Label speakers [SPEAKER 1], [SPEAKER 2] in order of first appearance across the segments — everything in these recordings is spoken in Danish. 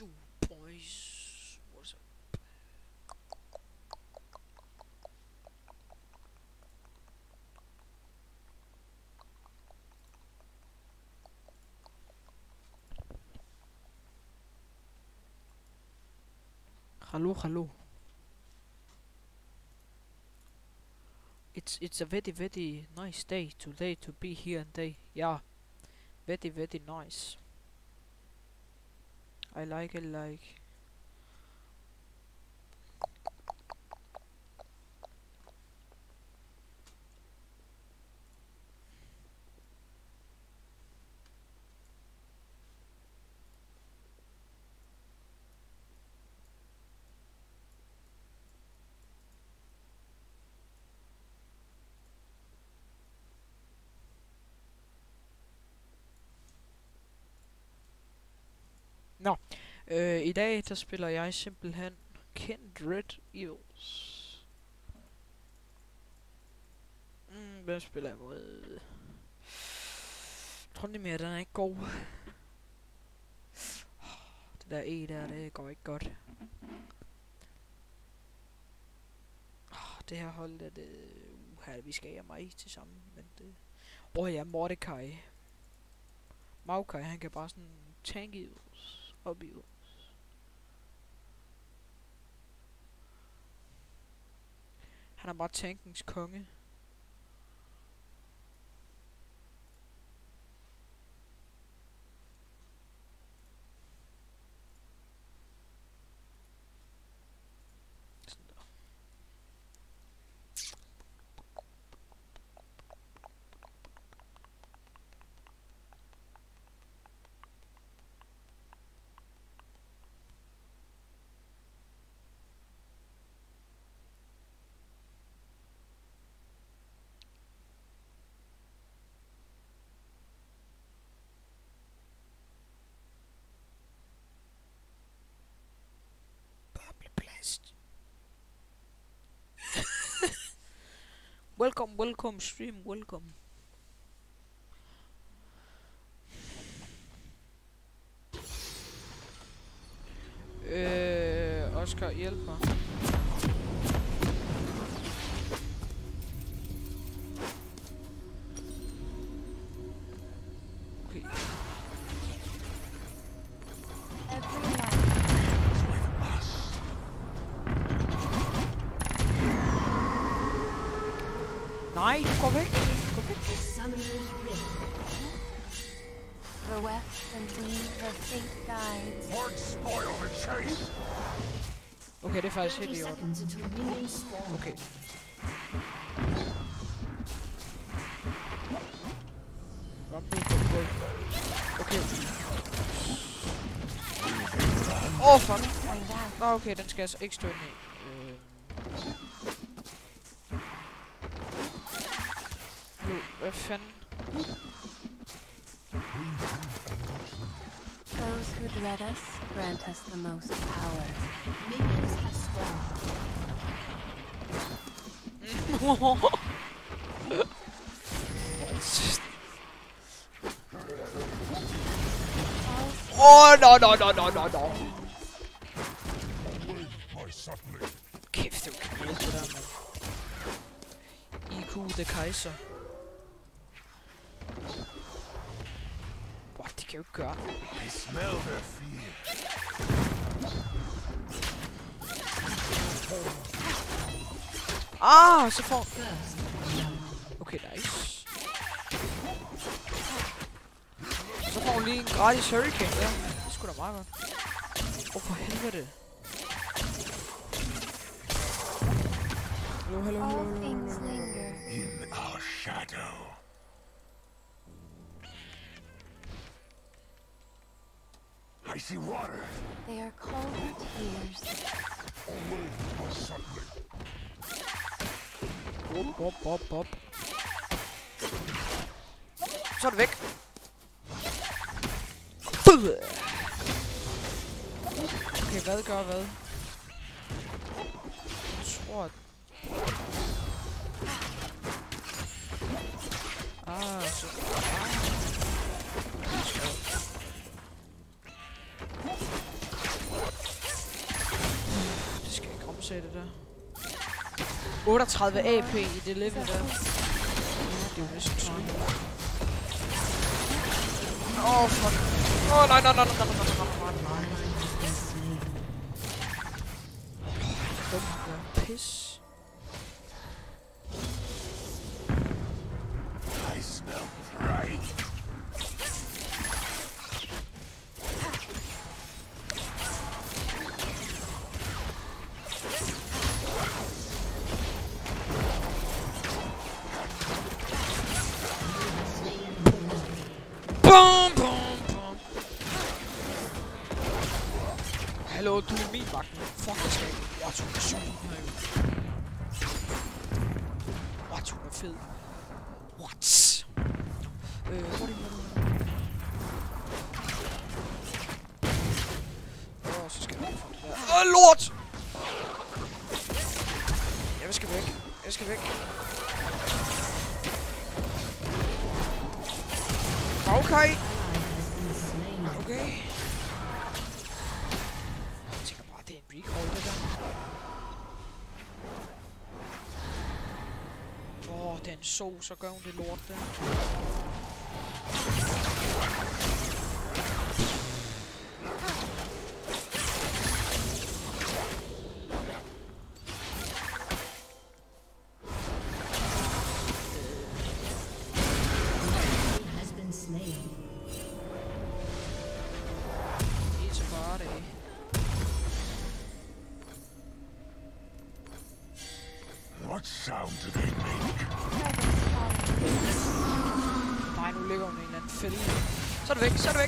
[SPEAKER 1] you boys? What's up? Hello, hello. It's it's a very very nice day today to be here and day. Yeah, very very nice. I like it like. I dag der spiller jeg simpelthen Kindred Evils. Mm, hvem spiller jeg mod? mere den er ikke god. Det der E der, det går ikke godt. Det her hold, det, det uha, vi skal have mig til sammen, men det... Åh oh, ja, Mordecai. Maokai, han kan bare sådan tank evils op i Han er bare tankens konge. Sådan der. Bobleplast welcome, welcome, stream, welcome. Øh, Oscar, hjælp mig.
[SPEAKER 2] Until minions spawn.
[SPEAKER 1] Okay. Okay. Oh, fuck.
[SPEAKER 2] Find out.
[SPEAKER 1] Nå, okay, den skal jeg så ikke stå ind i. Nu, hvad fanden?
[SPEAKER 2] Those who dread us grant us the most
[SPEAKER 1] oh, no, no, no, no, no, no.
[SPEAKER 3] My.
[SPEAKER 1] Kæft, det var kedeligt, er det der, mand. IQ the Kaiser. What, det kan jo ikke gøre. Ah, så får... Okay, nice. Så får hun lige en gratis hurricane der. Det er sgu da meget godt. Åh, oh, for helvede.
[SPEAKER 2] All
[SPEAKER 1] hallo,
[SPEAKER 2] things
[SPEAKER 1] hallo.
[SPEAKER 2] linger.
[SPEAKER 3] In our shadow. I see water.
[SPEAKER 2] They are called tears.
[SPEAKER 3] My subtly.
[SPEAKER 1] Op, op, op, op. Så er det væk. Okay, hvad gør hvad? Jeg tror. Ah, så... Det skal jeg ikke omsætte der. 38 AP i det level der. Det er jo næsten sådan. Åh, oh, fuck. Åh, oh, nej, nej, nej, nej, nej, nej, nej, nej, nej. Dum, pis. Den så, så gør hun det lort der.
[SPEAKER 3] Absorbe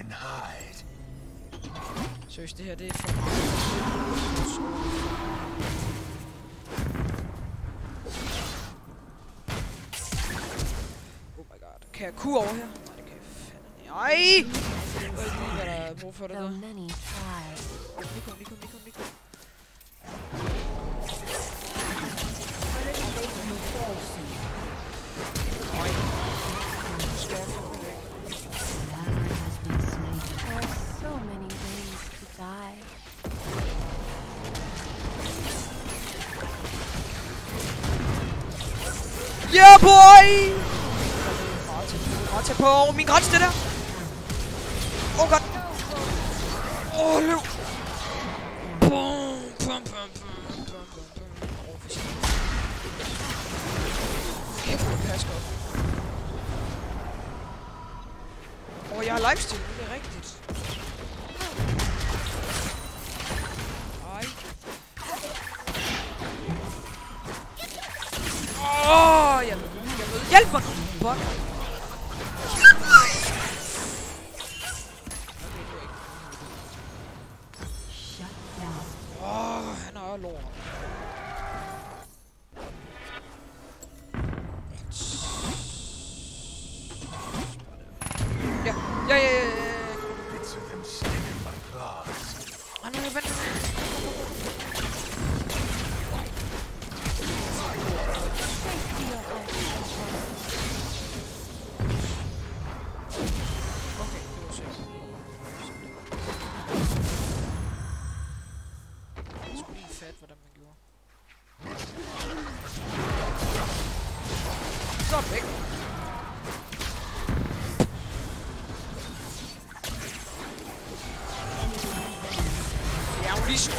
[SPEAKER 3] can hide.
[SPEAKER 1] Seriøst, det her det er for. Oh my god. Kan jeg kunne over her? Nej, det kan jeg fandme ikke. Ej! Jeg ved ikke lige, hvad der er brug for det der. På, over min grænse, det der. Åh, oh, godt. Åh, oh, løb. Boom, bum, bum, bum, bum, bum, bum. Åh. Kæft, hvor godt. Åh, oh, jeg har lifesteal,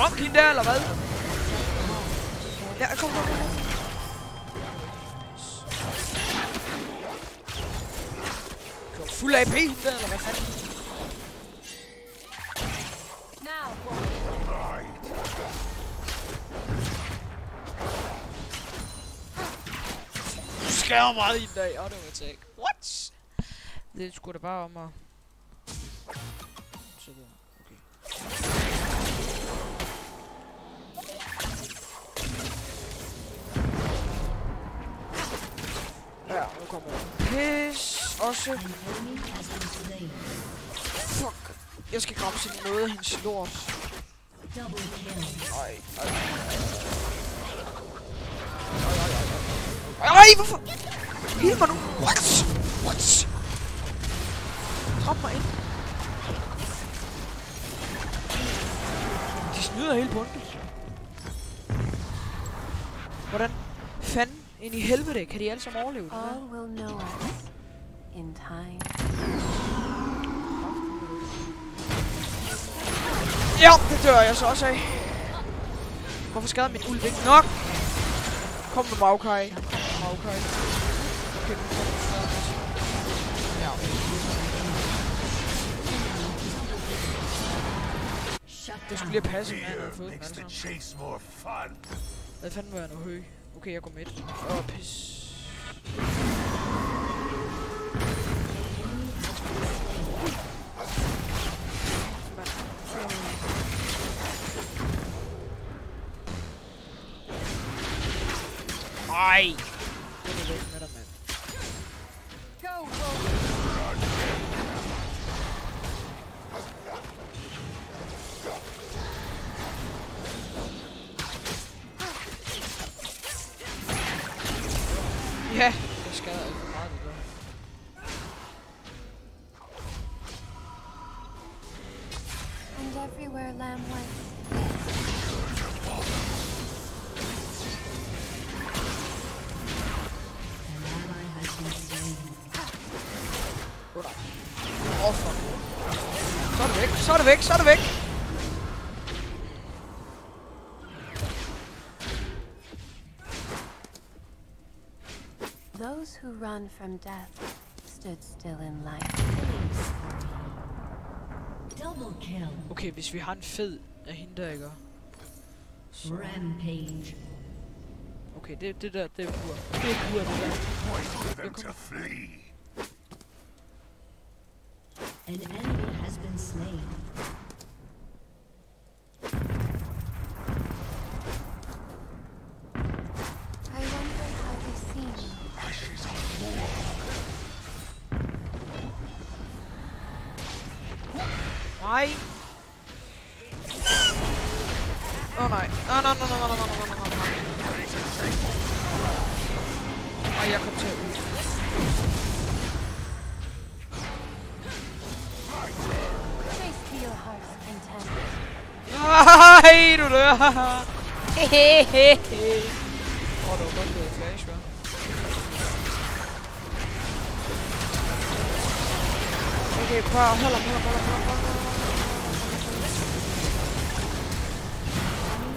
[SPEAKER 1] Sprung hende der, eller hvad? Ja, kom, kom, kom. kom. Fuld AP hende der, eller hvad fanden? Skærer meget i dag. Var et What? Det sgu da bare om at Pis. Fuck. Jeg skal grabbe noget af hendes lort.
[SPEAKER 4] Ej, ej,
[SPEAKER 1] Ej, ej. Ej, hvorfor? Hil mig nu. What? What? Drop mig ind. De snyder hele bunden. Hvordan fanden ind i helvede kan de alle sammen overleve det
[SPEAKER 2] All will know us in time.
[SPEAKER 1] Ja, det dør jeg så også af. Hvorfor skader min uld ikke nok? Kom med Maokai. Med Maokai. Okay. Ja. Det skulle lige med, at jeg havde fået den
[SPEAKER 3] fun.
[SPEAKER 1] Hvad fanden var jeg nu høj? Okay, jeg går midt. Åh, oh, pis.
[SPEAKER 2] From death stood still in life.
[SPEAKER 4] Double kill.
[SPEAKER 1] Okay, hvis vi har en fed af hende der, ikke? Så,
[SPEAKER 4] Rampage.
[SPEAKER 1] okay, det, det der, det er pur. Det er pur, det der.
[SPEAKER 3] To flee.
[SPEAKER 4] An enemy has been slain.
[SPEAKER 1] Nej! Åh oh, nej. Nej, nej, nej, nej, nej, nej, nej, nej, nej, nej. Ej, jeg kom til at ud.
[SPEAKER 2] Chase to your heart's content.
[SPEAKER 1] Nej, du dør. Hehehe. Åh, det var godt, det var flash, hva'? Okay, prøv at holde ham, hold ham, hold ham, hold ham, hold ham.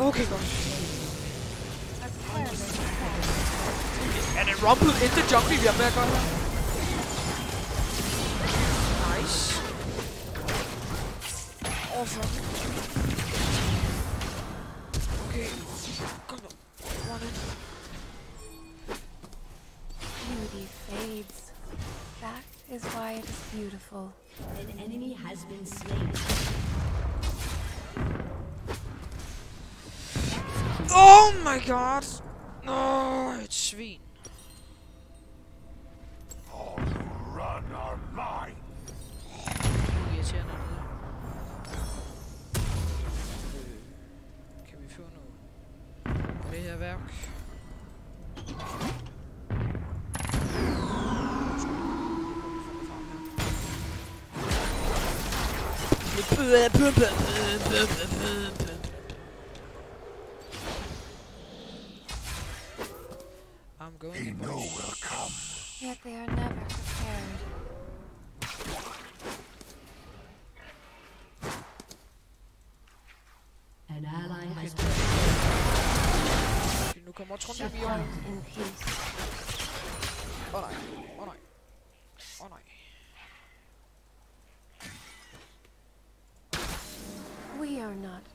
[SPEAKER 1] Okay,
[SPEAKER 2] gosh.
[SPEAKER 1] And it rumbled into the we have back on. Nice. Awesome. Okay. Come on. One in.
[SPEAKER 2] Beauty fades. That is why it is beautiful.
[SPEAKER 4] An enemy has been
[SPEAKER 1] god.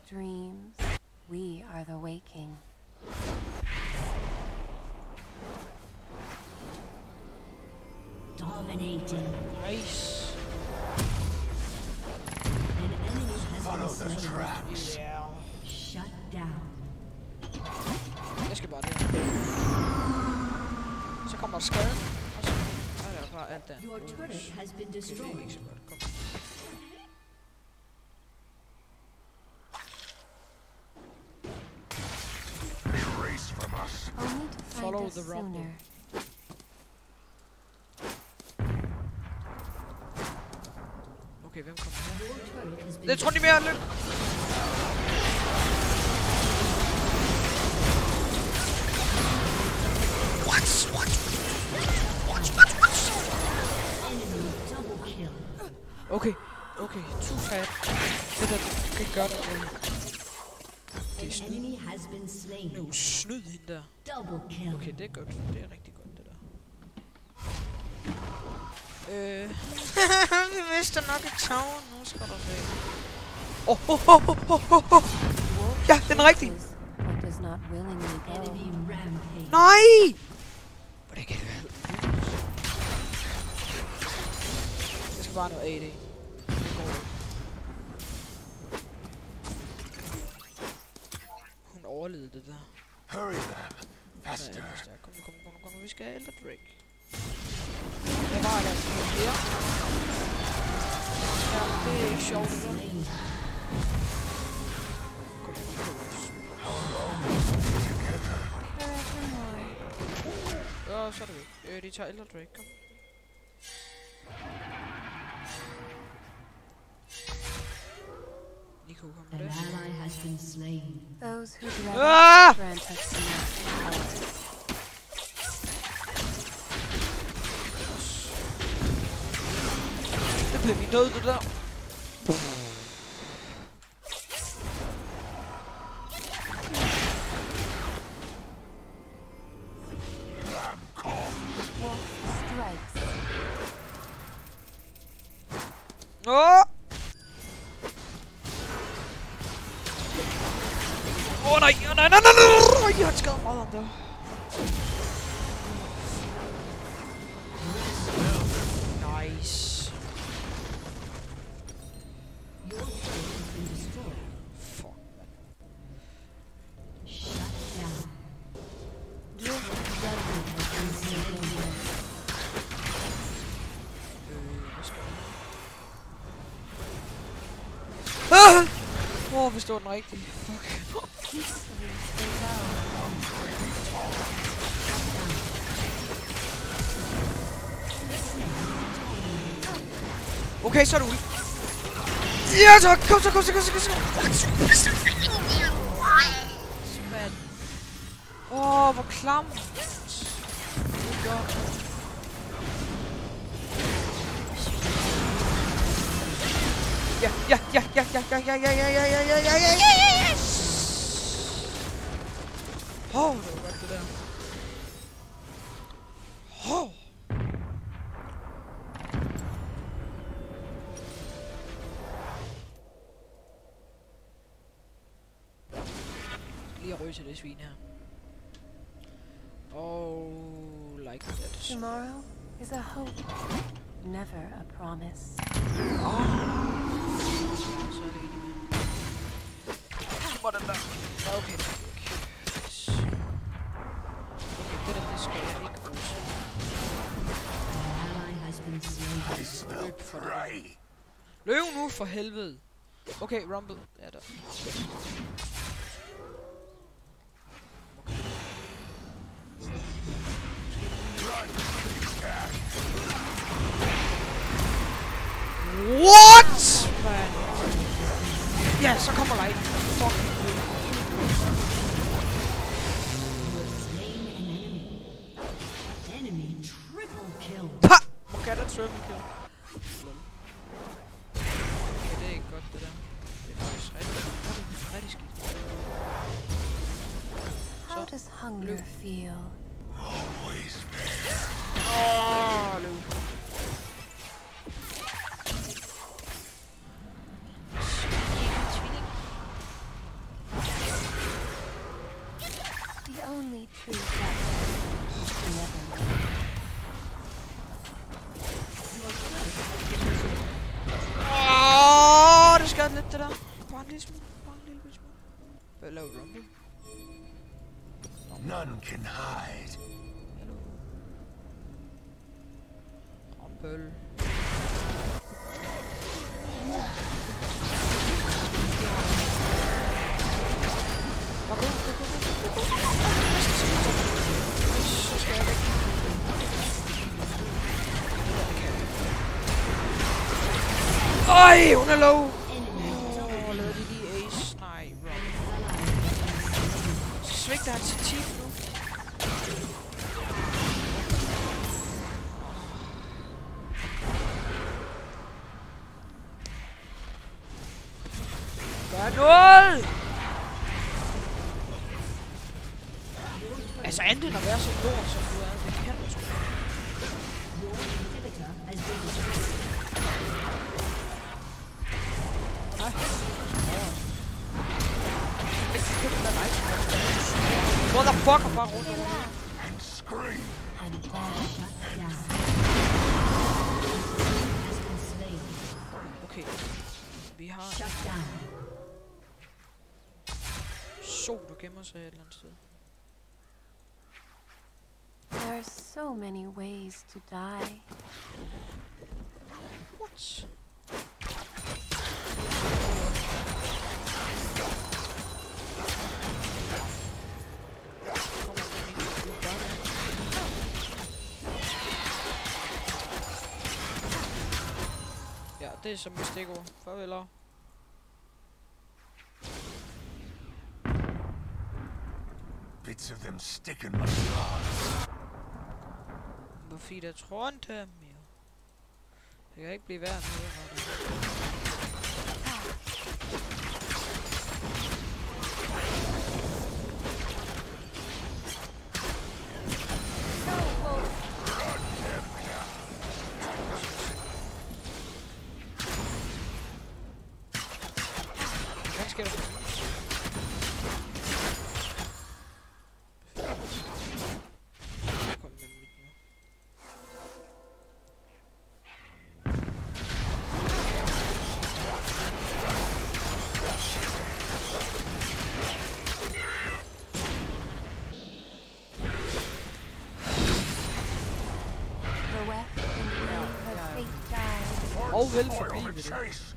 [SPEAKER 2] Dreams. We are the waking.
[SPEAKER 4] dominating.
[SPEAKER 1] Nice.
[SPEAKER 4] An
[SPEAKER 3] the
[SPEAKER 4] slain.
[SPEAKER 3] traps.
[SPEAKER 1] Ja.
[SPEAKER 4] Shut down.
[SPEAKER 1] Jeg skal bare der. Så kommer skaden. Og så er der bare alt der.
[SPEAKER 4] Your turret has been
[SPEAKER 1] Okay, det
[SPEAKER 4] destroyed.
[SPEAKER 3] us.
[SPEAKER 1] Okay,
[SPEAKER 4] wir
[SPEAKER 1] haben Kampf. Jetzt kommt die
[SPEAKER 4] Mehrhandlung! Double kill.
[SPEAKER 1] Okay, det er godt. Det er rigtig godt, det der. Øh... Vi mister nok et tag. Nu skal der se. Åh, oh, oh, oh, oh, oh, oh. Ja, den er rigtig. Nej! Hvordan kan det være? Jeg skal bare noget AD. Det går ikke. Hun overlevede det der.
[SPEAKER 3] Hurry them. Faster.
[SPEAKER 1] er stærk. Kom nu, kom nu, kom nu, kom nu. Vi skal have Elder Drake. Jeg var der altså flere. Ja, det er ikke sjovt. det. Kom nu, kom nu.
[SPEAKER 2] Forevermore.
[SPEAKER 1] Ja, så er det væk. Øh, de tager Elder Drake, kom.
[SPEAKER 4] An ally has been slain.
[SPEAKER 2] Those who dwell
[SPEAKER 1] ah!
[SPEAKER 2] have seen
[SPEAKER 1] Det blir min död och. Forstå den rigtige. Fuck. Okay, så er du ude. Ja, så Kom så, kom så, kom så, kom så. Mand. Åh, oh, hvor klam. Det er. Ja, ja, ja, ja, ja, ja, ja, ja, ja, ja, ja, ja, ja, ja, ja, ja, yes! Åh, oh, det var godt det der. Åh. Oh. Lige at ryge til det svin her. Oh, like that.
[SPEAKER 2] Tomorrow is a hope, never a promise.
[SPEAKER 1] For helvede. Okay, Rumble Ja, der. hello. har... Sol, du gemmer sig et eller andet sted.
[SPEAKER 2] There are so many ways to die.
[SPEAKER 1] What? Ja, det er som et stikord. Farveler.
[SPEAKER 3] Bits of them stick in my claws.
[SPEAKER 1] Buffy, der tror han til ham, jo. Det kan ikke blive værd med.
[SPEAKER 2] will
[SPEAKER 1] me.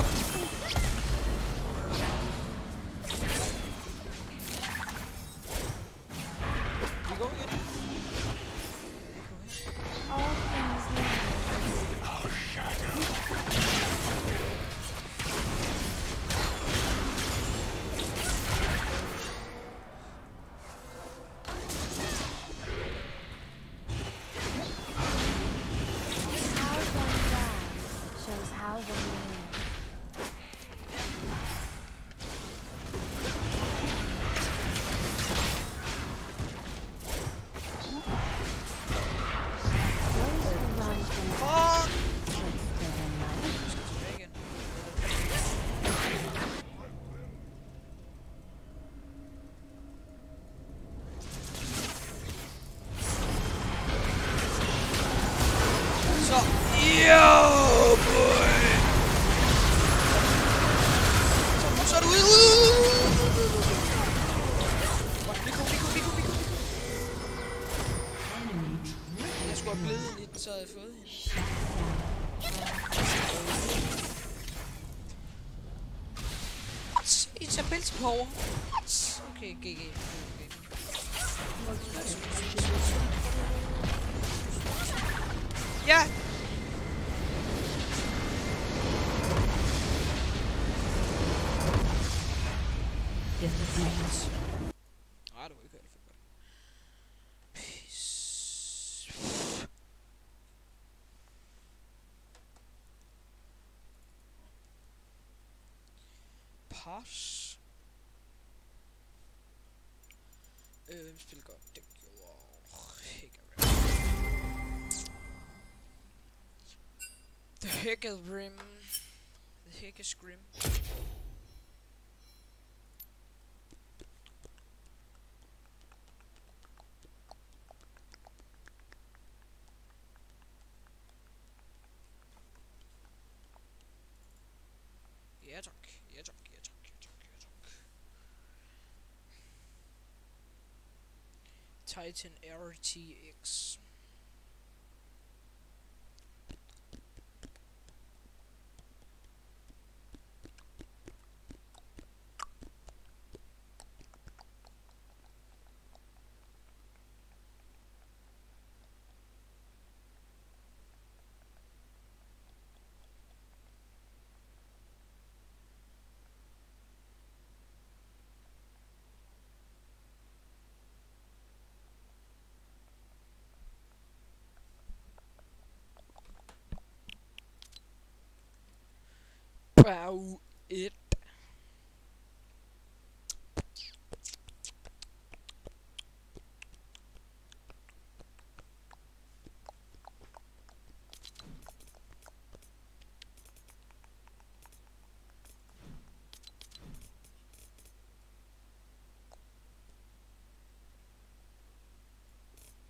[SPEAKER 1] Oh! Pass. Øh, hvem spiller godt. Det gjorde Hickering. The Hicked Rim. The Hicked Scrim. Titan RTX. Wow, it.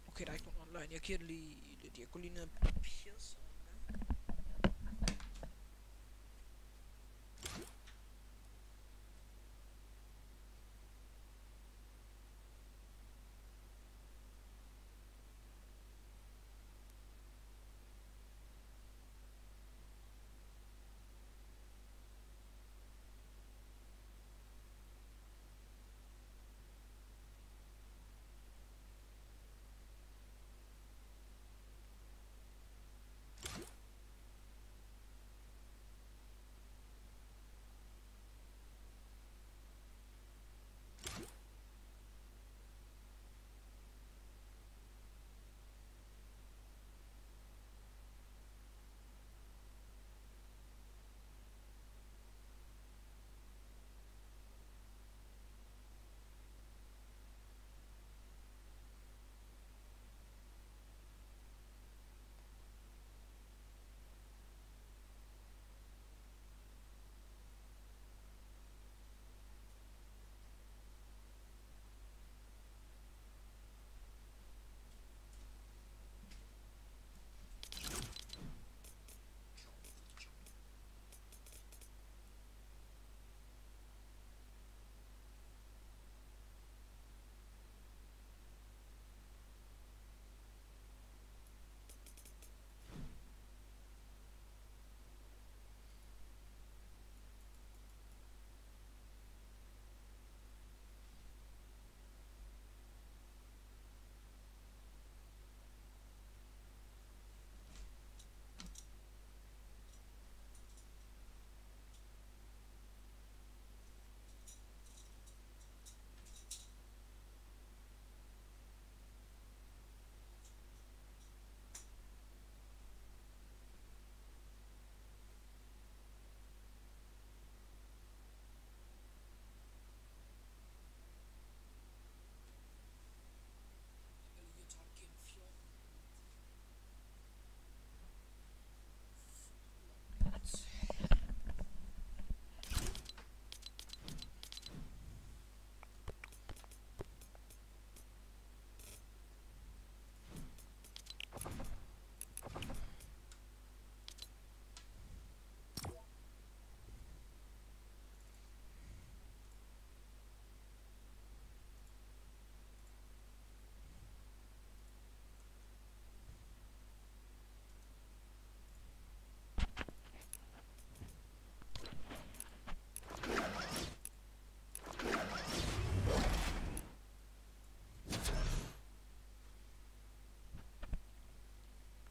[SPEAKER 1] Okay, der er ikke nogen online. Jeg giver det lige lidt. Jeg går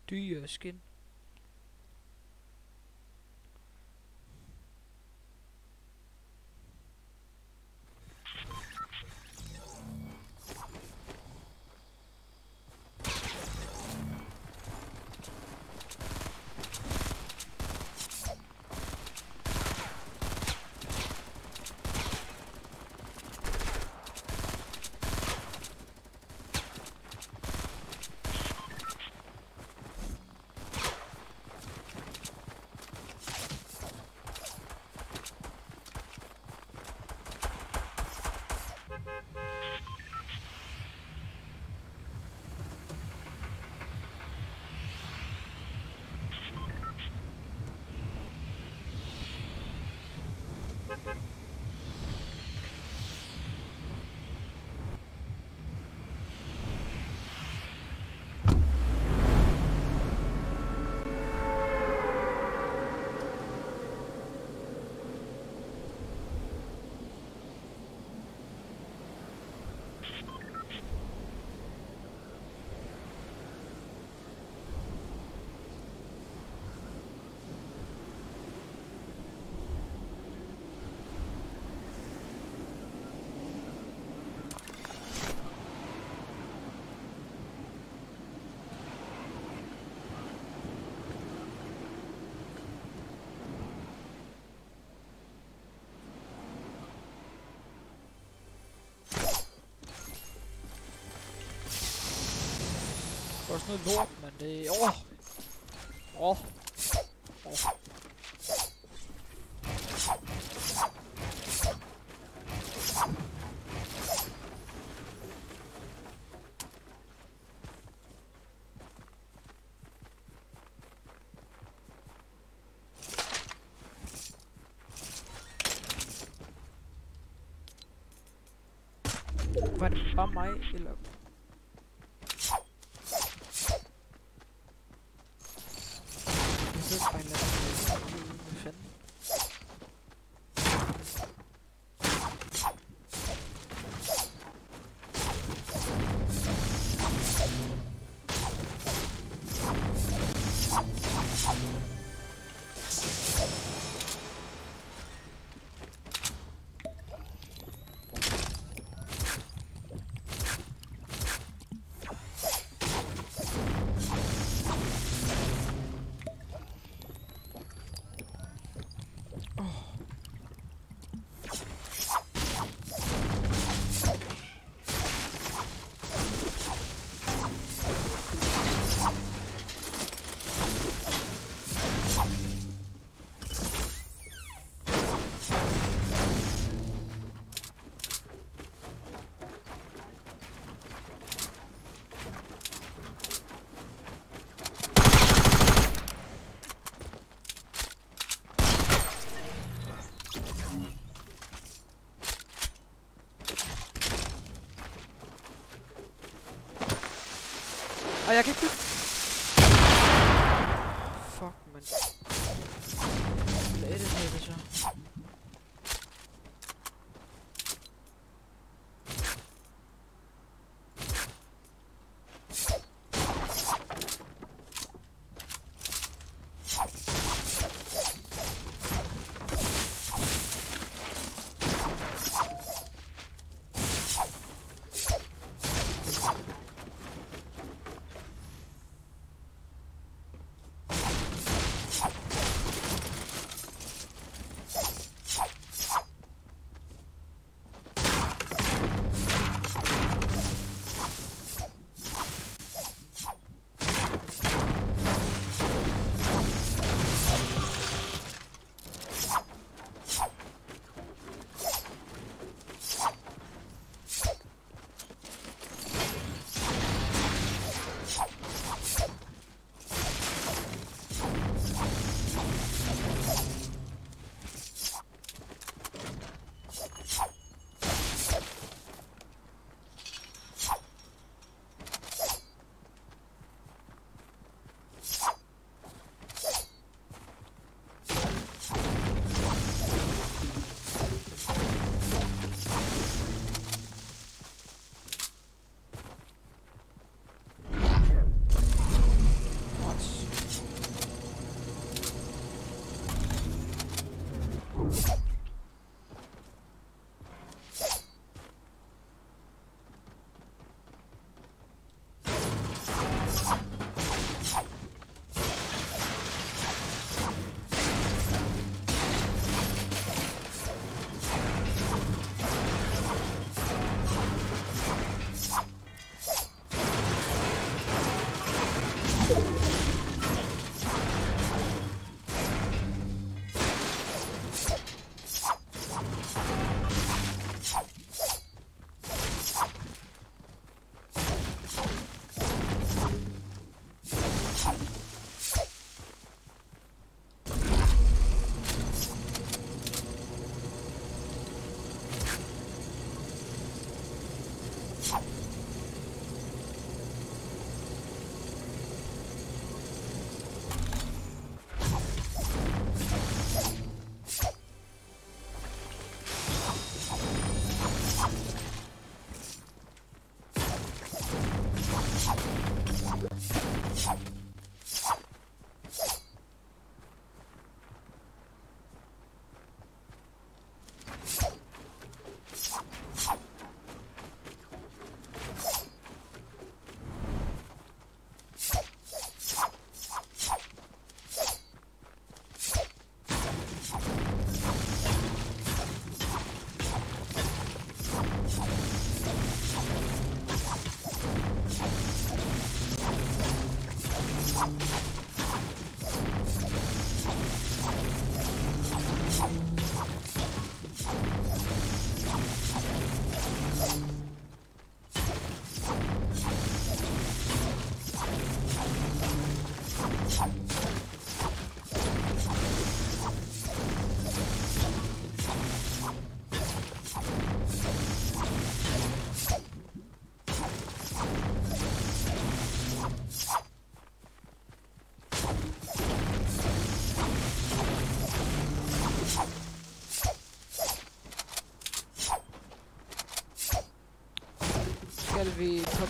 [SPEAKER 1] dyreskind også noget lort, men det... Åh! Åh! Åh! Var det bare mig, eller...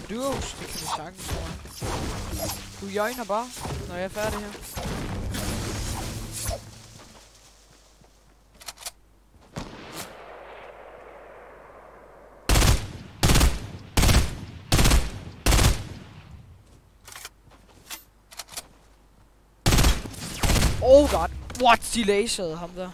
[SPEAKER 1] duos, det kan vi sagtens, tror jeg. Du jøgner bare, når jeg er færdig her. Oh god, what? De lasede ham der.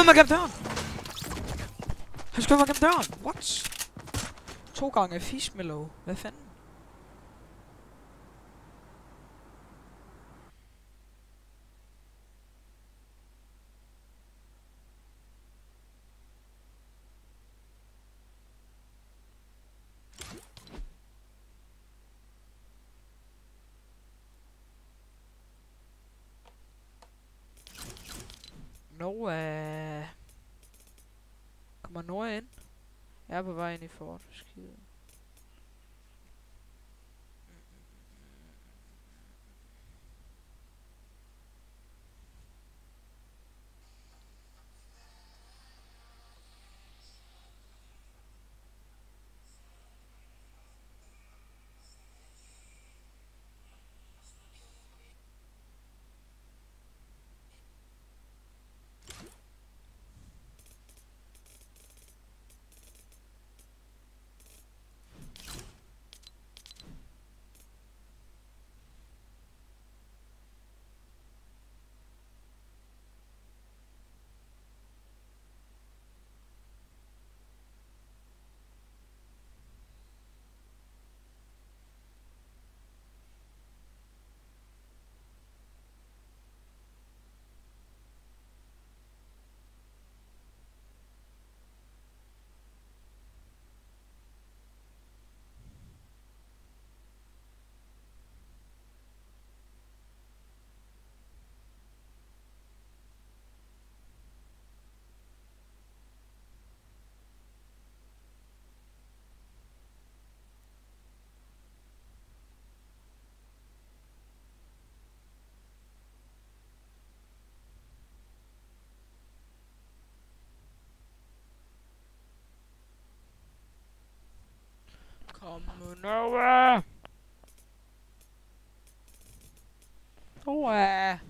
[SPEAKER 1] Skød mig gennem døren! Han skød mig gennem døren! What? To gange fishmellow. Hvad fanden? No way. Øh. Nora ind? Jeg er på vej ind i fort. Kom nu, Noah! Noah!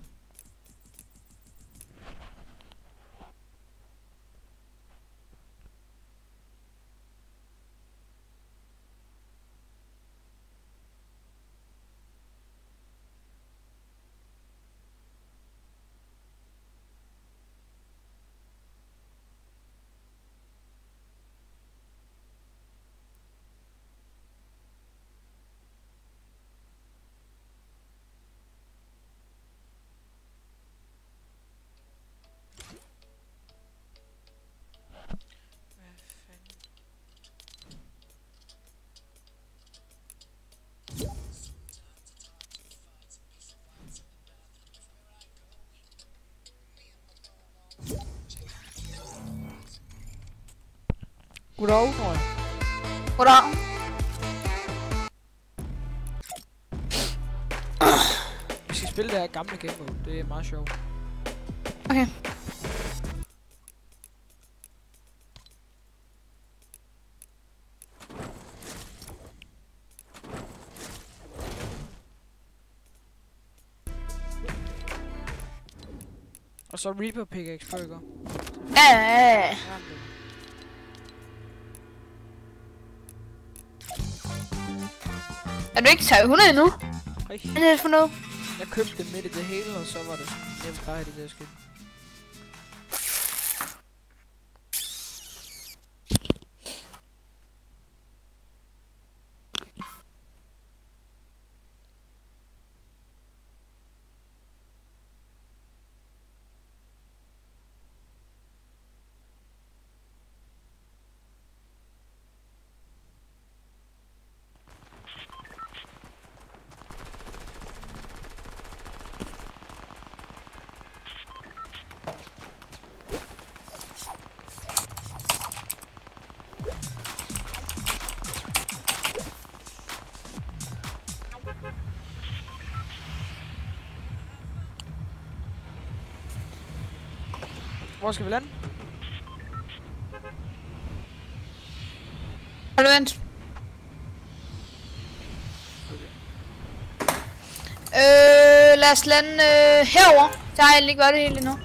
[SPEAKER 1] Goddag, tror jeg.
[SPEAKER 5] Goddag.
[SPEAKER 1] Vi skal spille det her gamle game mode. Det er meget sjovt.
[SPEAKER 5] Okay.
[SPEAKER 1] Og så Reaper pickaxe før, ikke?
[SPEAKER 5] Er du ikke taget 100 endnu? Hvad er det for noget?
[SPEAKER 1] Jeg købte midt i det hele, og så var det vil bare det der skin. Hvor skal vi lande?
[SPEAKER 5] Har du vent. Øh, lad os lande øh, herover. Der har jeg ikke været det hele endnu.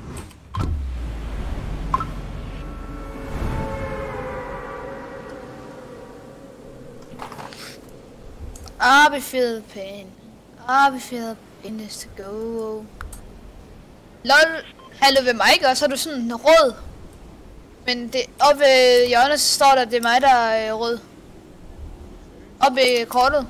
[SPEAKER 5] I'll be feeling pain. I'll be feeling pain is to go. Lol, hallo ved mig, ikke? Og så er du sådan rød. Men det, oppe ved hjørnet så står der, at det er mig, der er rød. Oppe ved kortet.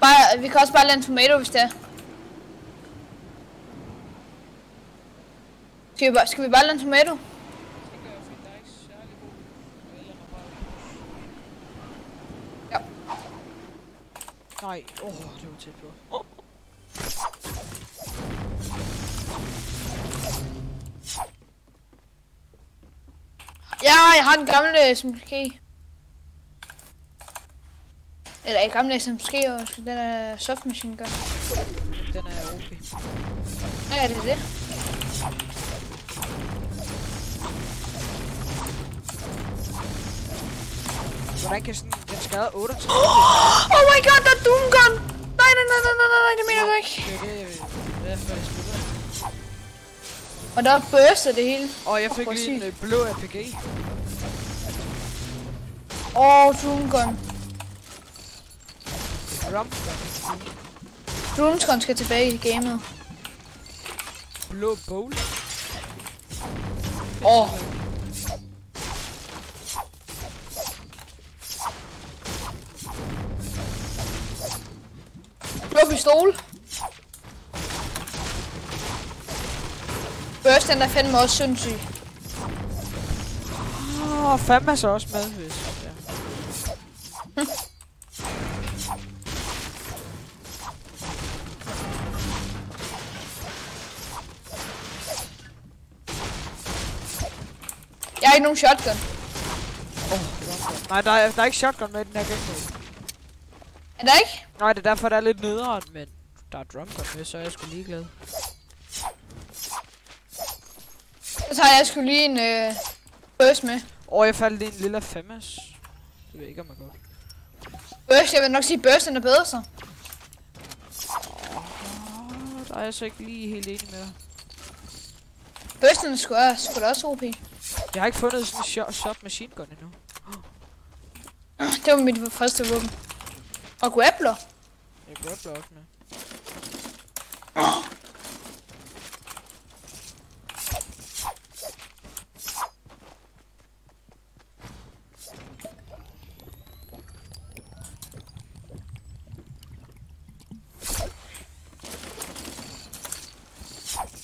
[SPEAKER 5] Bare, vi kan også bare lade en tomato, hvis det er. Skal vi bare, skal vi bare lade en tomato? Ja.
[SPEAKER 1] Nej, åh, oh, det var tæt på. Oh.
[SPEAKER 5] Ja, jeg har den gamle SMG. Eller ikke gamle SMG, og den er soft machine gun.
[SPEAKER 1] Den er okay.
[SPEAKER 5] Ja, det er det.
[SPEAKER 1] Hvordan kan sådan, den skade 38?
[SPEAKER 5] Oh my god, der er Doom gun! Nej, nej, nej, nej, nej, nej, det mener jeg ikke.
[SPEAKER 1] Det er det, det er.
[SPEAKER 5] Og der er burster det hele.
[SPEAKER 1] Og jeg fik
[SPEAKER 5] at
[SPEAKER 1] lige en øh, blå RPG.
[SPEAKER 5] Åh, oh, Doom gun.
[SPEAKER 1] Rump.
[SPEAKER 5] Doom gun skal tilbage i gamet.
[SPEAKER 1] Blå bowl.
[SPEAKER 5] Åh. Oh. Pistol. Burst, den er fandme også sindssyg.
[SPEAKER 1] Åh, oh, fandme så også med, hvis... Ja.
[SPEAKER 5] Jeg har ikke nogen shotgun.
[SPEAKER 1] Nej, der er, der er ikke shotgun med i den her gameplay.
[SPEAKER 5] Er der ikke?
[SPEAKER 1] Nej, det er derfor, der er lidt nederen, men der er drumgun med, så er jeg sgu ligeglad.
[SPEAKER 5] Så tager jeg sgu lige en øh, burst med.
[SPEAKER 1] Og jeg faldt lige en lille femmes. Det ved jeg ikke, om man godt.
[SPEAKER 5] Burst, jeg vil nok sige burst, er bedre så.
[SPEAKER 1] Oh, der er jeg så ikke lige helt enig med dig.
[SPEAKER 5] Burst, den er sgu, også- sgu da også OP.
[SPEAKER 1] Jeg har ikke fundet sådan en shot machine gun endnu.
[SPEAKER 5] Det var mit første våben. Og grappler.
[SPEAKER 1] Jeg kan godt også med.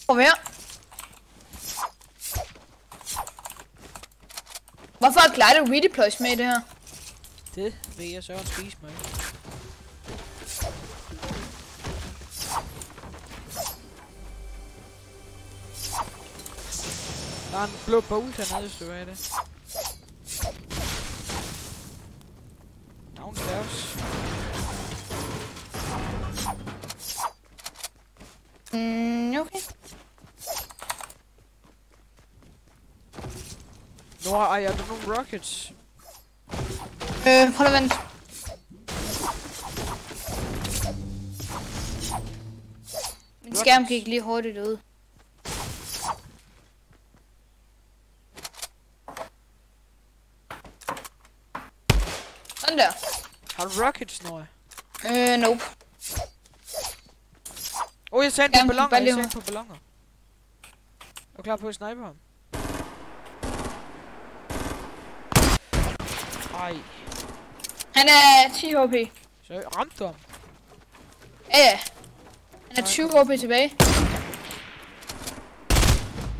[SPEAKER 5] Kom her. Hvorfor har Glide redeploys med i det her?
[SPEAKER 1] Det vil jeg så spise mig. Der er en blå bowl dernede, hvis du have det. Downstairs.
[SPEAKER 5] Mm, okay.
[SPEAKER 1] Nora, ej, er der nogle rockets?
[SPEAKER 5] Øh, prøv at vente. Min skærm gik lige hurtigt ud. Sådan der.
[SPEAKER 1] Har du rockets, Nora?
[SPEAKER 5] Øh, nope.
[SPEAKER 1] Åh, oh, jeg sendte på ballonger, jeg sendte på ballonger. Er du klar på at snipe ham? Ej,
[SPEAKER 5] Han er 10 HP.
[SPEAKER 1] så ramte du ham.
[SPEAKER 5] Ja, ja. Han er 20 HP tilbage.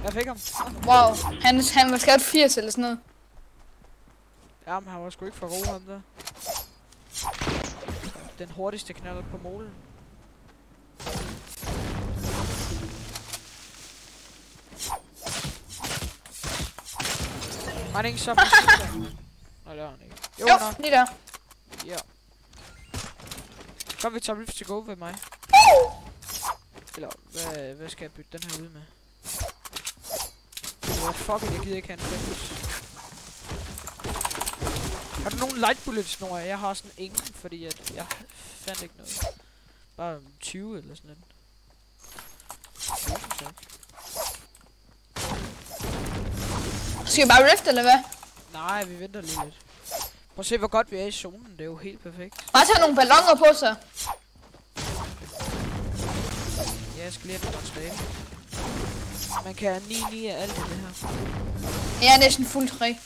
[SPEAKER 1] Jeg fik ham.
[SPEAKER 5] Wow. Han, han var skadet 80 eller sådan noget.
[SPEAKER 1] Jamen, han var sgu ikke for ro, ham der den hurtigste knold på molen. Var det ikke så Nej, det var han ikke. Jo,
[SPEAKER 5] jo lige der.
[SPEAKER 1] Ja. Kom, vi tager lift to go ved mig. Eller, hvad, hvad skal jeg bytte den her ud med? Oh, fuck it, jeg gider ikke have en har du nogen light bullet snor? Jeg har sådan ingen, fordi at jeg fandt ikke noget. Bare 20 eller sådan noget.
[SPEAKER 5] Skal vi bare rift, eller hvad?
[SPEAKER 1] Nej, vi venter lige lidt. Prøv at se, hvor godt vi er i zonen. Det er jo helt perfekt.
[SPEAKER 5] Bare tage nogle balloner på, så.
[SPEAKER 1] Ja, jeg skal lige have nogle stage. Man kan 9-9 af alt det her.
[SPEAKER 5] Jeg er næsten fuld
[SPEAKER 1] 3.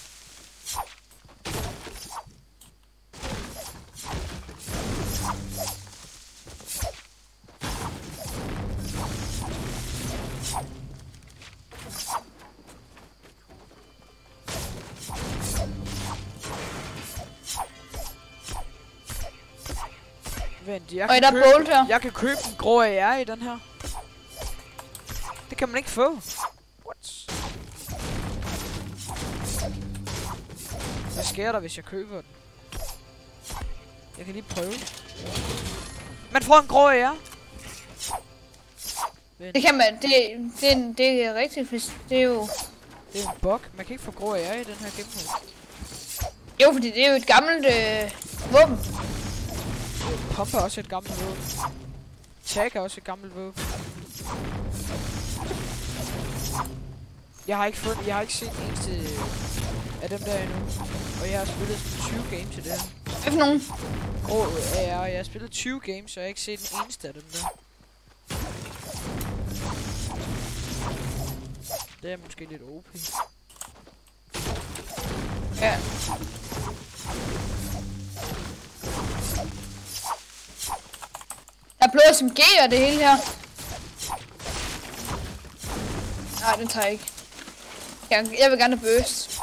[SPEAKER 1] jeg
[SPEAKER 5] Og
[SPEAKER 1] kan,
[SPEAKER 5] der
[SPEAKER 1] købe,
[SPEAKER 5] er bolt her.
[SPEAKER 1] jeg kan købe en grå AR i den her. Det kan man ikke få. What? Hvad sker der, hvis jeg køber den? Jeg kan lige prøve. Man får en grå AR. Vent,
[SPEAKER 5] Det kan man, det, det, det er rigtigt, hvis det er jo...
[SPEAKER 1] det er en bug. Man kan ikke få grå AR i den her gameplay.
[SPEAKER 5] Jo, fordi det er jo et gammelt øh, våben.
[SPEAKER 1] Pump er også et gammelt våben. Tag er også et gammelt våben. Jeg har ikke fundet, jeg har ikke set en eneste af dem der endnu. Og jeg har spillet sådan 20 games i det her.
[SPEAKER 5] Hvad for nogen?
[SPEAKER 1] Grå AR, jeg har spillet 20 games, og jeg har ikke set en eneste af dem der. Det er måske lidt OP.
[SPEAKER 5] Ja. Der er blå SMG og det hele her. Nej, den tager jeg ikke. Jeg, jeg vil gerne burst.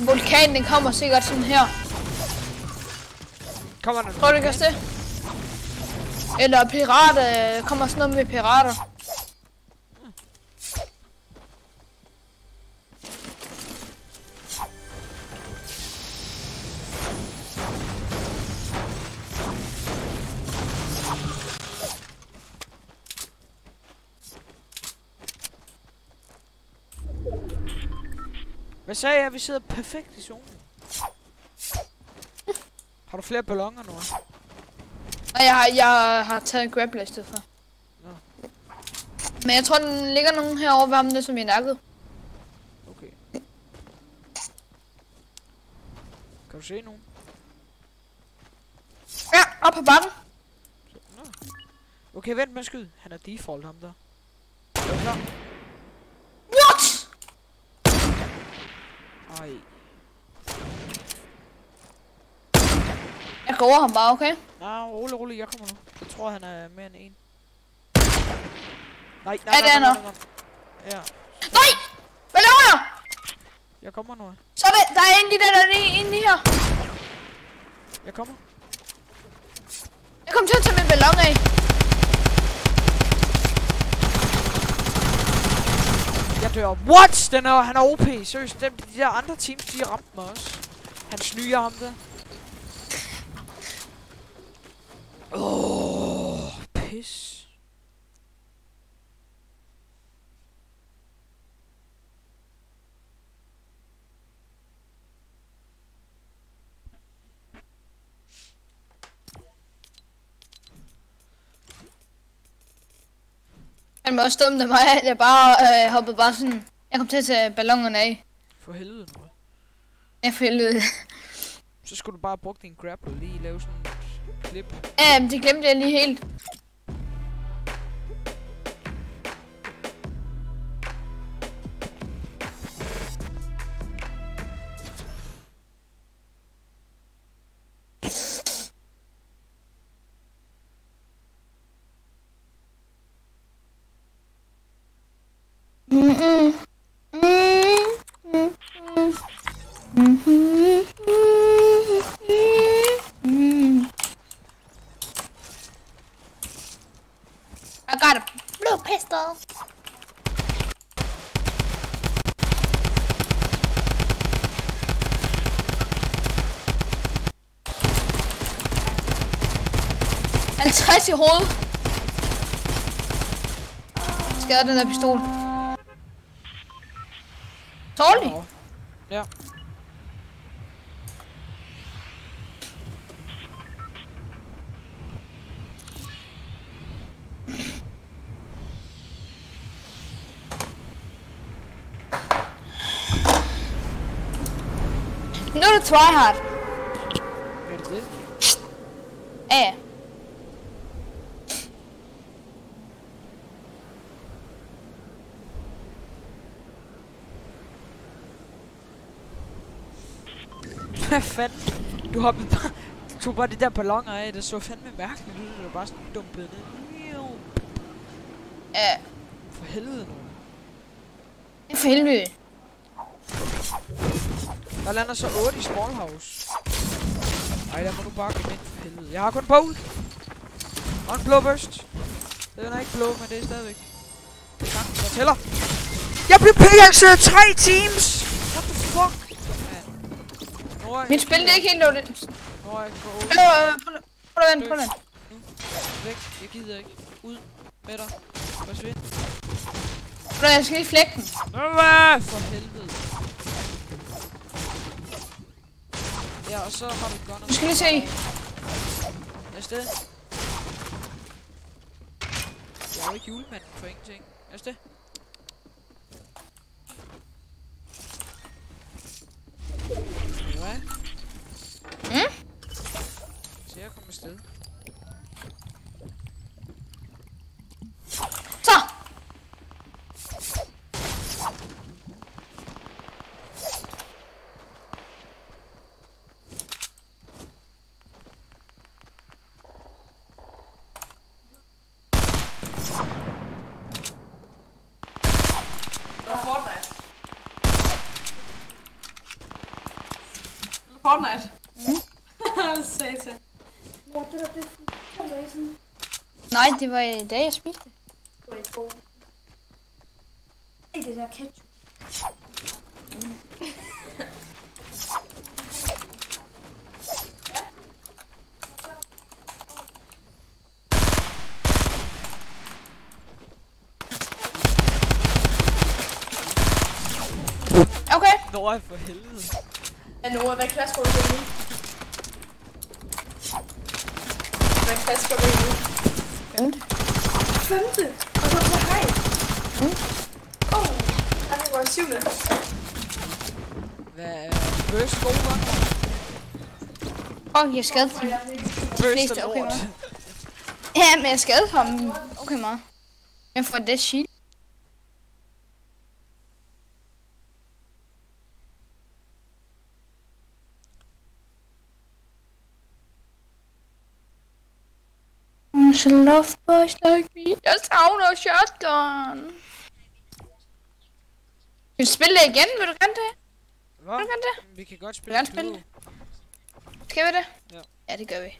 [SPEAKER 5] Vulkanen, den kommer sikkert sådan her.
[SPEAKER 1] Kommer der
[SPEAKER 5] Tror du ikke også det? Eller pirater, kommer sådan noget med pirater.
[SPEAKER 1] Hvad sagde jeg? Vi sidder perfekt i zonen. Har du flere ballonger nu?
[SPEAKER 5] Og jeg har, jeg har taget en grappler i stedet for.
[SPEAKER 1] Nå.
[SPEAKER 5] Men jeg tror, den ligger nogen herovre ved ham, der som jeg nakkede.
[SPEAKER 1] Okay. Kan du se nogen?
[SPEAKER 5] Ja, op på bakken.
[SPEAKER 1] Okay, vent med at skyde. Han er default, ham der. Er du klar?
[SPEAKER 5] What?
[SPEAKER 1] Ej.
[SPEAKER 5] Jeg går over ham bare, okay?
[SPEAKER 1] Nej, rolig, rolig. Jeg kommer nu. Jeg tror, han er mere end en. Nej, nej,
[SPEAKER 5] Ja,
[SPEAKER 1] nej,
[SPEAKER 5] det er
[SPEAKER 1] nej, nej, nej. Ja,
[SPEAKER 5] Nej! Hvad laver jeg?
[SPEAKER 1] jeg kommer nu.
[SPEAKER 5] Så det, der er en lige der, der er en, lige her.
[SPEAKER 1] Jeg kommer.
[SPEAKER 5] Jeg kom til at tage min ballon af.
[SPEAKER 1] Jeg dør. What? Den er, han er OP. Seriøst, dem, de der andre teams, de ramte mig også. Han snyger ham der. Åh, oh, pis.
[SPEAKER 5] Var også dumt af mig, at jeg bare øh, hoppede bare sådan... Jeg kom til at tage ballongerne af.
[SPEAKER 1] For helvede nu.
[SPEAKER 5] Jeg for helvede.
[SPEAKER 1] Så skulle du bare bruge din grapple og lige lave sådan en klip.
[SPEAKER 5] Ja, men det glemte jeg lige helt. Skader den der pistol. Dårlig.
[SPEAKER 1] Nå. Ja.
[SPEAKER 5] Nu er det tryhard.
[SPEAKER 1] Er det det?
[SPEAKER 5] Ja,
[SPEAKER 1] Hvad fanden? Du hoppede bare... Du tog bare de der ballonger af. Det så fandme mærkeligt ud. Det var bare sådan dumpet ned.
[SPEAKER 5] Ja,
[SPEAKER 1] For helvede nu.
[SPEAKER 5] for helvede.
[SPEAKER 1] Der lander så 8 i small house. Ej, der må du bare komme ind for helvede. Jeg har kun ud. Og en blå burst. Den er ikke blå, men det er stadigvæk. Tanken, der tæller. Jeg blev pickaxed af tre teams!
[SPEAKER 5] Mit spil det er ikke helt
[SPEAKER 1] 8.
[SPEAKER 5] Prøv, øh, prøv, prøv at prøv at vente.
[SPEAKER 1] Væk. Jeg gider ikke. Ud med dig. Forsvind.
[SPEAKER 5] Prøv, jeg skal lige flække den.
[SPEAKER 1] For helvede. Ja, og så har du godt
[SPEAKER 5] Du skal lige se.
[SPEAKER 1] Næste. Jeg er jo ikke julemanden for ingenting. Næste. Hvad?
[SPEAKER 5] Mm?
[SPEAKER 1] Så jeg kommer afsted.
[SPEAKER 5] Så.
[SPEAKER 6] Fortnite. Mm. Satan.
[SPEAKER 5] Nej, det var i dag, jeg spiste.
[SPEAKER 6] Det der ketchup.
[SPEAKER 5] Okay.
[SPEAKER 1] Nå, jeg for helvede.
[SPEAKER 6] Er Nora, hvad klasse går du i nu? Hvad klasse går du i nu?
[SPEAKER 5] Femte.
[SPEAKER 6] Femte? Og så på hej?
[SPEAKER 5] Mm.
[SPEAKER 6] Åh, oh, jeg går i syvende.
[SPEAKER 1] Hvad er Burst god nok?
[SPEAKER 5] Fuck, jeg skadede ham.
[SPEAKER 1] Er
[SPEAKER 5] okay? Ja, men jeg skadede ham. Okay, meget. Men for det shield. So love boys like me. Jeg savner shotgun. Skal vi spille det igen? Vil du gerne det?
[SPEAKER 1] Hvad?
[SPEAKER 5] Vil du gerne det?
[SPEAKER 1] Vi kan godt
[SPEAKER 5] Vil
[SPEAKER 1] spille
[SPEAKER 5] du gerne spille det? Skal vi det?
[SPEAKER 1] Ja.
[SPEAKER 5] Ja, det gør vi.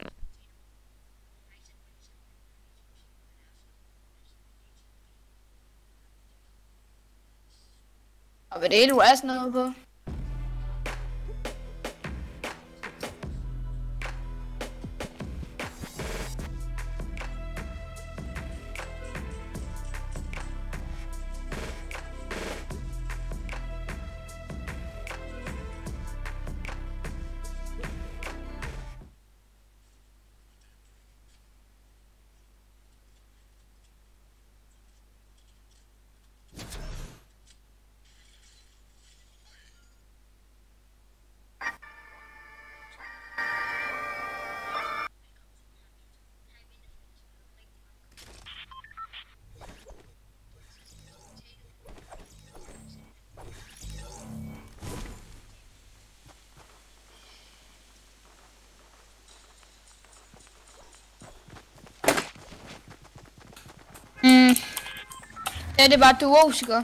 [SPEAKER 5] Og hvad det du er sådan noget på? Mm. Ja, det er bare duos, ikke?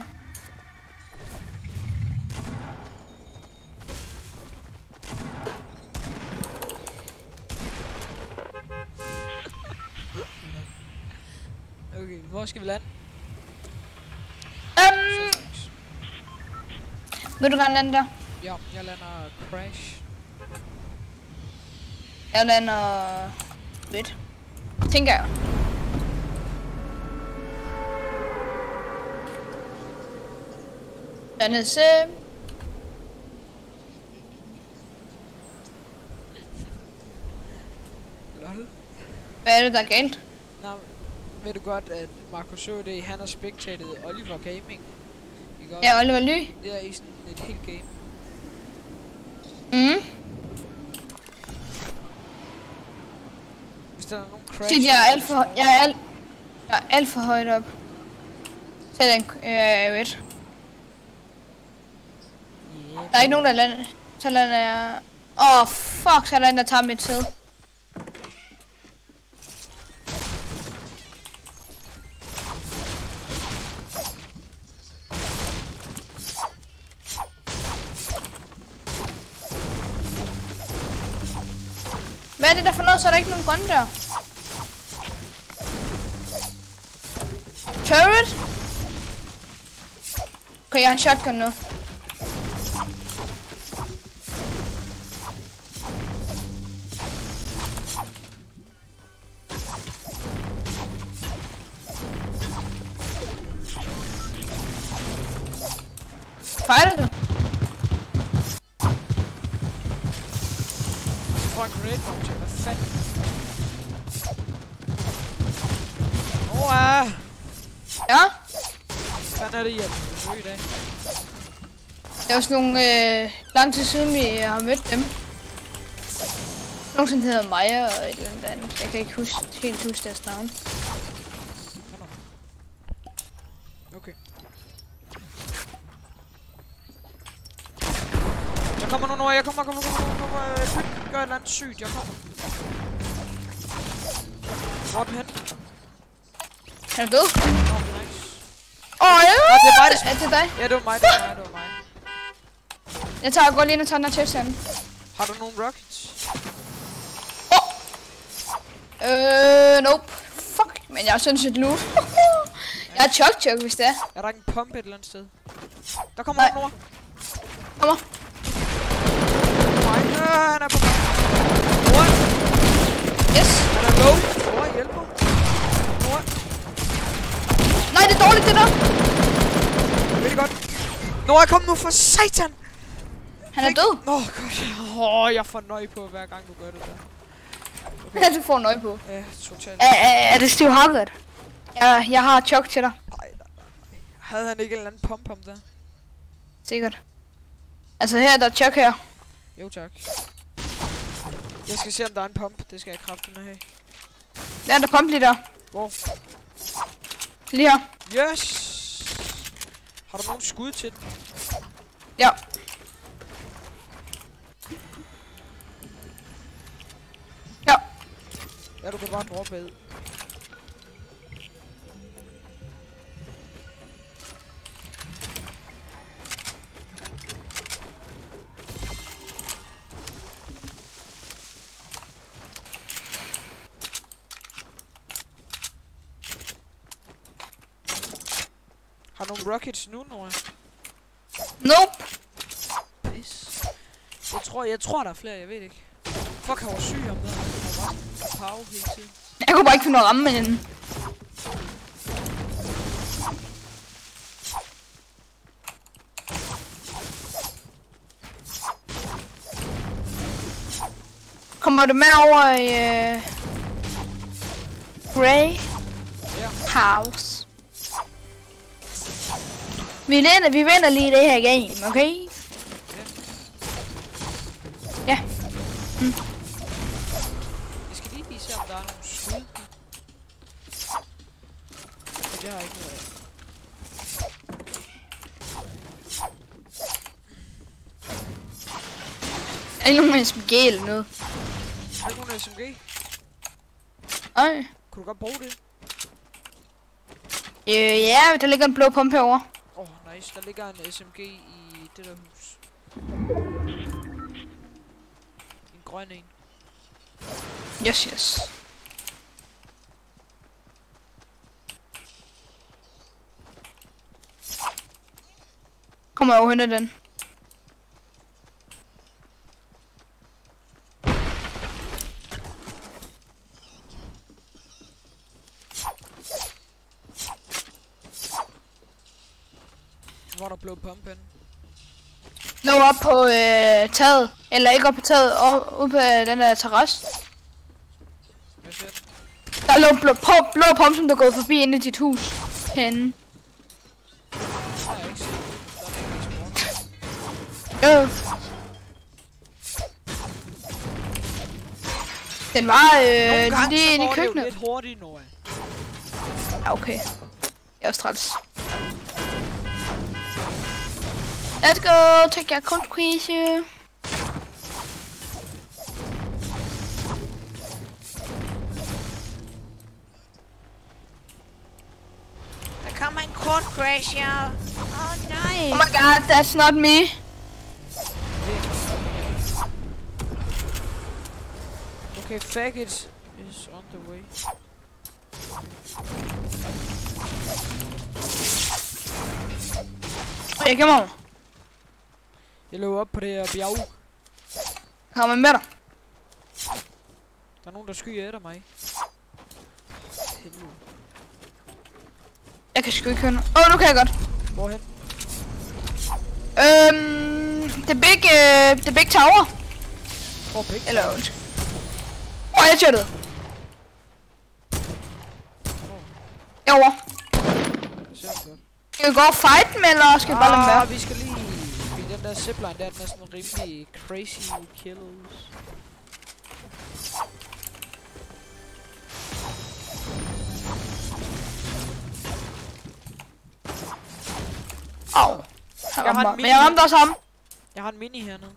[SPEAKER 1] Okay, hvor skal vi lande?
[SPEAKER 5] Um, vil du gerne lande der?
[SPEAKER 1] Ja, jeg lander Crash.
[SPEAKER 5] Jeg lander... Midt. Tænker jeg. Dannelse.
[SPEAKER 1] Lol.
[SPEAKER 5] Hvad er det, der er galt?
[SPEAKER 1] Nå, ved du godt, at Marco det, han har spectatet Oliver Gaming. Ikke?
[SPEAKER 5] Ja, Oliver Ly.
[SPEAKER 1] Det er i sådan et helt game.
[SPEAKER 5] Mm.
[SPEAKER 1] Hvis der er nogen crash...
[SPEAKER 5] Shit, jeg er alt for, jeg er alt, jeg er alt for højt op. Til den, øh, jeg ved. Der er ikke nogen, der lander. Så lander jeg... Åh, oh, fuck, så er der en, der tager mit sæde. Hvad er det der for noget, så er der ikke nogen grønne der? Turret? Okay, jeg har en shotgun nu.
[SPEAKER 1] Det
[SPEAKER 5] er også nogle øh, lang tid siden, vi har mødt dem. Nogen som hedder Maja og et eller andet. Jeg kan ikke huske, helt huske deres navn.
[SPEAKER 1] Okay. Jeg kommer nu, Nora. Jeg kommer, kommer, kommer, kommer, kommer. Jeg kan ikke gøre et eller andet sygt. Jeg kommer. Hvor er den hen?
[SPEAKER 5] Er du død?
[SPEAKER 1] Åh, oh, nice.
[SPEAKER 5] Oh, ja!
[SPEAKER 1] det er mig, der
[SPEAKER 5] Er det dig?
[SPEAKER 1] Ja, det var mig, det var mig, det var mig.
[SPEAKER 5] Jeg tager og går lige ind og tager den her chest her.
[SPEAKER 1] Har du nogle rockets?
[SPEAKER 5] Øh, nope. Fuck, men jeg sådan set loot. jeg har chok chok, hvis det er.
[SPEAKER 1] Er der ikke en pump et eller andet sted? Der kommer nogen, Nora.
[SPEAKER 5] Kommer.
[SPEAKER 1] Nej, han er på. Nora,
[SPEAKER 5] Yes.
[SPEAKER 1] han er low. Nora, hjælp mig. Nora,
[SPEAKER 5] Nej, det er dårligt, det der.
[SPEAKER 1] rigtig godt. Nora, kom nu for satan.
[SPEAKER 5] Han er død.
[SPEAKER 1] Åh, oh, godt. Åh, oh, jeg får nøje på, hver gang du gør det der.
[SPEAKER 5] Ja, du får nøje på.
[SPEAKER 1] Ja, totalt.
[SPEAKER 5] Er, er, er det Steve Harvard? Ja, jeg har chok til dig.
[SPEAKER 1] Nej, nej, nej. Havde han ikke en eller anden pump om der?
[SPEAKER 5] Sikkert. Altså her, der er chok her.
[SPEAKER 1] Jo, tak. Jeg skal se, om der er en pump. Det skal jeg kraftigt have.
[SPEAKER 5] Der er der pump lige der.
[SPEAKER 1] Hvor?
[SPEAKER 5] Lige her.
[SPEAKER 1] Yes! Har du nogen skud til den?
[SPEAKER 5] Ja. Ja.
[SPEAKER 1] Ja, du kan bare droppe ad. Har nogle rockets nu, Nora?
[SPEAKER 5] Nope.
[SPEAKER 1] Pis. Jeg tror, jeg tror, der er flere, jeg ved ikke. Fuck, han var syg om det hav hele tiden.
[SPEAKER 5] Jeg kunne bare ikke finde noget at ramme med hende. Kommer du med over i uh, Grey
[SPEAKER 1] Ja.
[SPEAKER 5] House? Vi vinder, vi vinder lige det her game, okay? Ja.
[SPEAKER 1] Jeg skal lige vise, om der er nogle skud. Men det har jeg ikke noget af.
[SPEAKER 5] Er ikke nogen med SMG eller noget?
[SPEAKER 1] Der ikke nogen SMG?
[SPEAKER 5] Ej.
[SPEAKER 1] Kunne du godt bruge det?
[SPEAKER 5] Øh, ja, der ligger en blå pumpe herovre.
[SPEAKER 1] Åh, oh, nice. Der ligger en SMG i det der hus. En grøn en.
[SPEAKER 5] Yes, yes. Kommer jeg over hente den.
[SPEAKER 1] hvor der blev pumpen.
[SPEAKER 5] Lå op på øh, taget. Eller ikke op på taget, og ude på øh, den der terrasse. Der lå blå, på, blå pump, som der er gået forbi inde i dit hus. Henne. Jo. Den var øh, lige inde i
[SPEAKER 1] går det
[SPEAKER 5] køkkenet.
[SPEAKER 1] lidt hurtigt.
[SPEAKER 5] Ja, okay. Jeg er også træls. Let's go, take your cold quiz.
[SPEAKER 1] Der kommer en kort crash, ja. Åh, nej.
[SPEAKER 5] Oh my god, that's not me.
[SPEAKER 1] Okay, faggot is on the way.
[SPEAKER 5] Jeg kommer over.
[SPEAKER 1] Jeg løber op på det her bjerg.
[SPEAKER 5] Kommer med dig.
[SPEAKER 1] Der er nogen, der skyer efter mig. Helvede.
[SPEAKER 5] Jeg kan sgu ikke høre noget. Åh, oh, nu kan jeg godt.
[SPEAKER 1] Hvorhen?
[SPEAKER 5] Øhm, the big, uh, the big tower.
[SPEAKER 1] Hvor er begge?
[SPEAKER 5] Eller undskyld. Åh, oh, jeg tjørtede. Derovre.
[SPEAKER 1] Det ser godt.
[SPEAKER 5] Skal vi gå og fight dem, eller skal vi bare lade dem være?
[SPEAKER 1] Ah, vi skal lige... Den der zipline der, den er sådan rimelig crazy kills.
[SPEAKER 5] Au. Jeg
[SPEAKER 1] Jeg har en
[SPEAKER 5] mig. Men jeg ramte også ham.
[SPEAKER 1] Jeg har en mini hernede.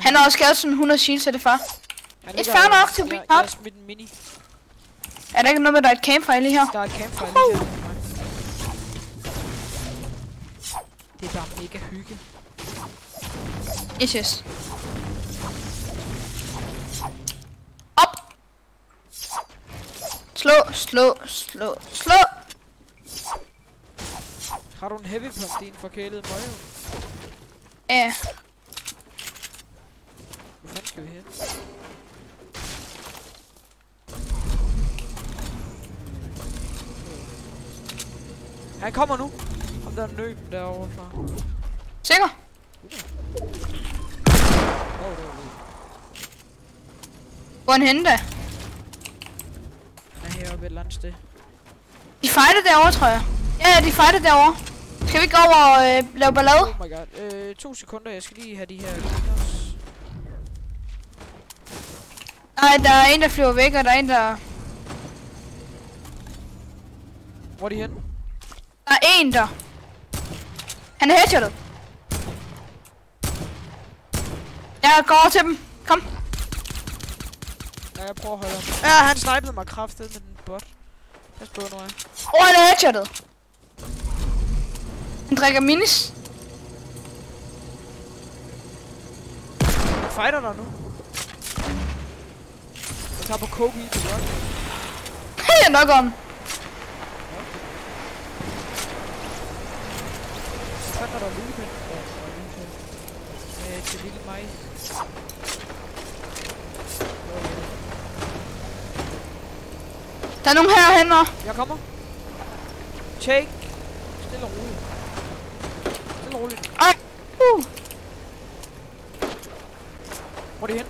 [SPEAKER 5] Han har også skadet sådan 100 shield, så det er far. It's
[SPEAKER 1] ligger-
[SPEAKER 5] fair to be
[SPEAKER 1] jeg,
[SPEAKER 5] up.
[SPEAKER 1] Jeg har smidt en mini.
[SPEAKER 5] Er der ikke noget med, at der er et campfire lige her?
[SPEAKER 1] Der er et campfire lige her. Det er bare mega hygge.
[SPEAKER 5] Yes, yes. Op! Slå, slå, slå, slå!
[SPEAKER 1] Har du en heavy pump, din forkælede møge?
[SPEAKER 5] Ja,
[SPEAKER 1] Hvor fanden skal vi hen? Han kommer nu. Ham der nøb derovre fra.
[SPEAKER 5] sikker? Hvor er han henne da?
[SPEAKER 1] Han er heroppe et eller andet sted.
[SPEAKER 5] De fighter derovre, tror jeg. Ja, ja, de fighter derovre. Skal vi ikke over og øh, lave ballade?
[SPEAKER 1] Oh my god. Øh, to sekunder. Jeg skal lige have de her.
[SPEAKER 5] Nej, der er en, der flyver væk, og der er en, der...
[SPEAKER 1] Hvor er de henne?
[SPEAKER 5] Der er en, der... Han er headshotet. Jeg går over til dem. Kom.
[SPEAKER 1] Ja, jeg prøver at holde ham. Ja, han snipede mig kraftigt med den bot. Pas på nu, ja.
[SPEAKER 5] Åh, oh, han er headshotet. Han drikker minis.
[SPEAKER 1] Han fighter der nu. Jeg tager på coke i til godt.
[SPEAKER 5] jeg nok om.
[SPEAKER 1] Er der lille pind? Ja, der er lille pind. Øh, til lille mig.
[SPEAKER 5] Der er nogen herhen og...
[SPEAKER 1] Jeg kommer. Take. Stille og roligt. Stille og roligt.
[SPEAKER 5] Ej. Uh.
[SPEAKER 1] Hvor er de hen?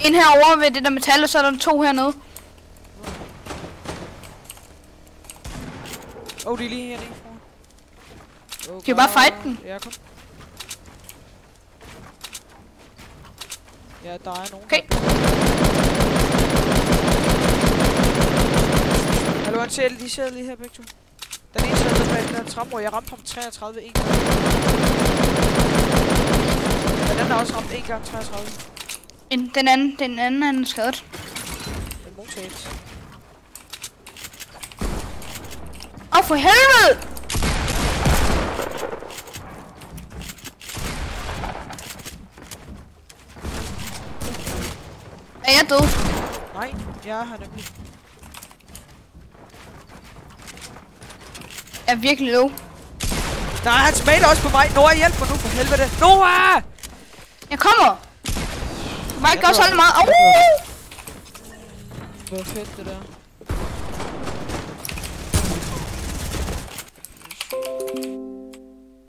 [SPEAKER 5] En herovre ved det der metal, og så er der to hernede.
[SPEAKER 1] Oh, de er lige hernede foran. Oh,
[SPEAKER 5] Skal vi bare fight den?
[SPEAKER 1] Ja, kom. Ja, der er nogen.
[SPEAKER 5] Okay.
[SPEAKER 1] Hallo, han ser, de ser lige her begge to. Den ene sidder bag den der trappe, hvor jeg ramte ham 33 en gang. Den anden er også ramt en gang 33.
[SPEAKER 5] En, den anden, den anden er skadet.
[SPEAKER 1] Den modtaget.
[SPEAKER 5] Åh, oh, for helvede! Er jeg død?
[SPEAKER 1] Nej, han er nemlig.
[SPEAKER 5] Jeg er virkelig low.
[SPEAKER 1] Nej, han smager også på mig. Nora, hjælp mig nu for helvede. Nora!
[SPEAKER 5] Jeg kommer! Du må ikke
[SPEAKER 1] Jeg
[SPEAKER 5] også
[SPEAKER 1] går.
[SPEAKER 5] holde meget. Au!
[SPEAKER 1] Hvor fedt det der.